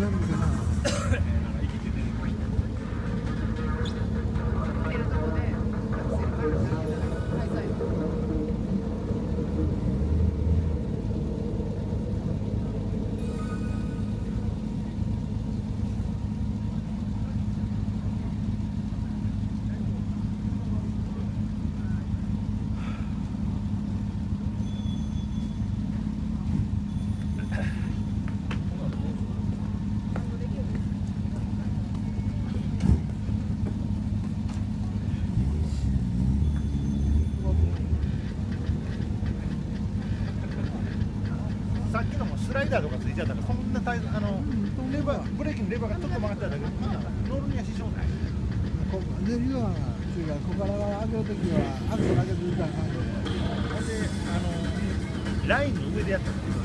remember. さっきのもスライダーとかついちゃったからそんな大あのレバーブレーキのレバーがちょっと曲がっただけ。で乗るには支障ないこでリは違う小柄が上げるときはアクセル上げてみたいな感じでほんであのラインの上でやった。んです